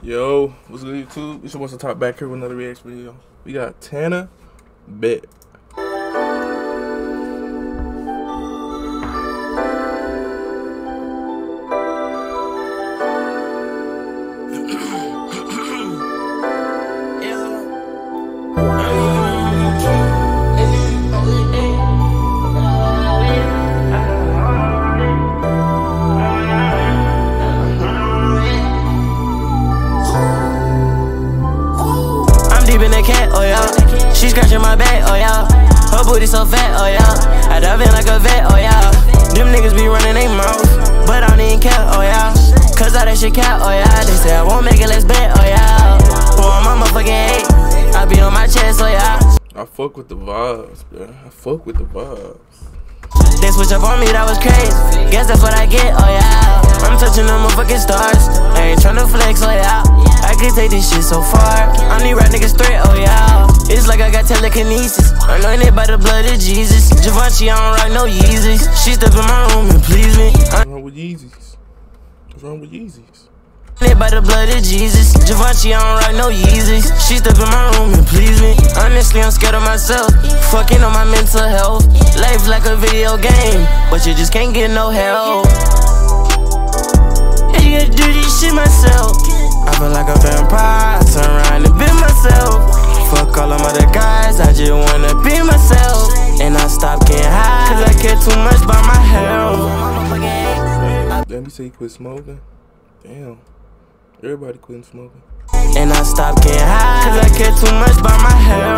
Yo, what's good YouTube? It's your wants to talk back here with another reaction video. We got Tana Bet. Deep in the cat, oh yeah. She scratching my back, oh yeah. Her booty so fat, oh yeah. I dive in like a vet, oh yeah. Them niggas be running they mouth, but I don't even care, oh yeah. Cause all that shit cat, oh yeah. They say I won't make it, let's bet, oh yeah. Oh, I'm on my fucking eight. I be on my chest, oh yeah. I fuck with the vibes, bro. I fuck with the vibes. They switch up on me, that was crazy. Guess that's what I get, oh yeah. I'm touching them motherfucking stars. I ain't tryna flex, oh yeah. Can take this shit so far. I need rap niggas straight, oh yeah. It's like I got telekinesis. Anointed by the blood of Jesus. Givenchy, I don't rock no Yeezys. She step in my room and please me. What's wrong with Yeezys? What's wrong with Yeezys? Anointed by the blood of Jesus. Givenchy, I don't rock no Yeezys. She step in my room and please me. Honestly, I'm scared of myself. Fucking on my mental health. Life like a video game, but you just can't get no help. All other guys, I just wanna be myself. And I stop getting high, cause I care too much about my health. Damn, you say you quit smoking? Damn. Everybody quitting smoking. And I stop getting high, cause I care too much about my health.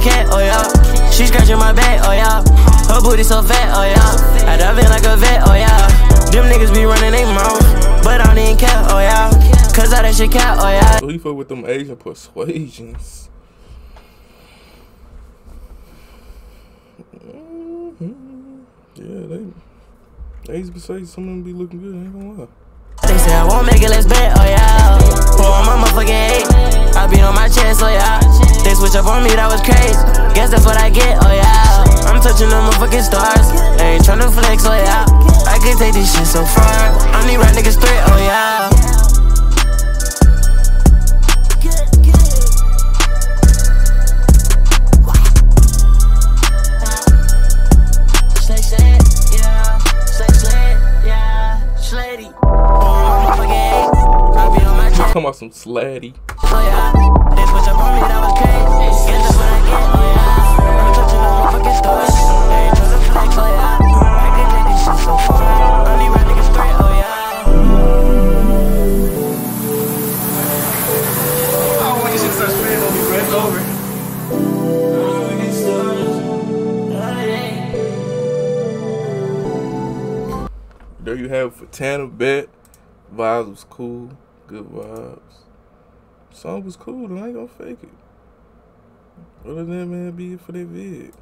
Cat, oh yeah. She scratching my back, oh yeah. Her booty so fat, oh yeah. I dive in like a vet, oh yeah. Them niggas be running they mouth, but I don't even care, oh yeah. Cause all that shit cat, oh yeah. So he fuck with them Asian persuasions. Mhm. Yeah, they to say some of them be looking good. I ain't gonna lie. They say I won't make it, let's bet, oh yeah. Yeah. I'm them motherfucking stars. I ain't tryna flex, oh yeah. I can take this shit so far. I'm these rap niggas straight, oh yeah. Slay, slay, yeah. Slay, slay, yeah. Sladdy. I'm on my fucking eight. I be on my chest. Talking about some slatty. Oh yeah, There you have it for Tana Bet. Vibes was cool. Good vibes. Song was cool, though. I ain't gonna fake it. Other than that, man, be for that vid.